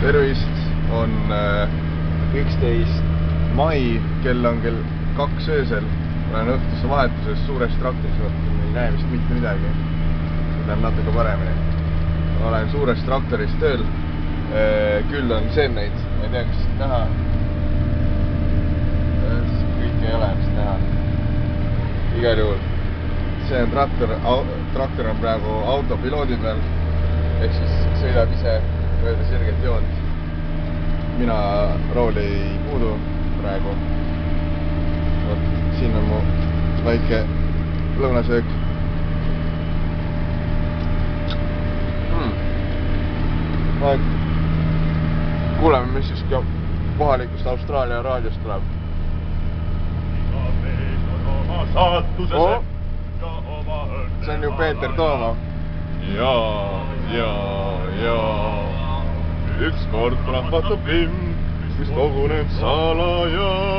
tervist, on üksteist mai, kell on kell kaks öösel. olen õhtuses vahetuses suures traktoris, vaata ei näe vist mitte midagi. nüüd läheb natuke paremini. olen suures traktoris tööl. küll on seemneid, ma ei tea, kas näha. kõike ei ole vist näha. igal juhul, see on traktor, traktor on praegu autopiloodi peal ehk siis sõidab ise mööda sirget joont. mina rooli ei puudu praegu. vot siin on mu väike lõunasöök mm.. kuuleme, mis siis ka kohalikust Austraalia raadiost tuleb. Oh. see on ju Peeter Tooma. ja, ja, ja ükskord plahvatab vimm, mis koguneb salaja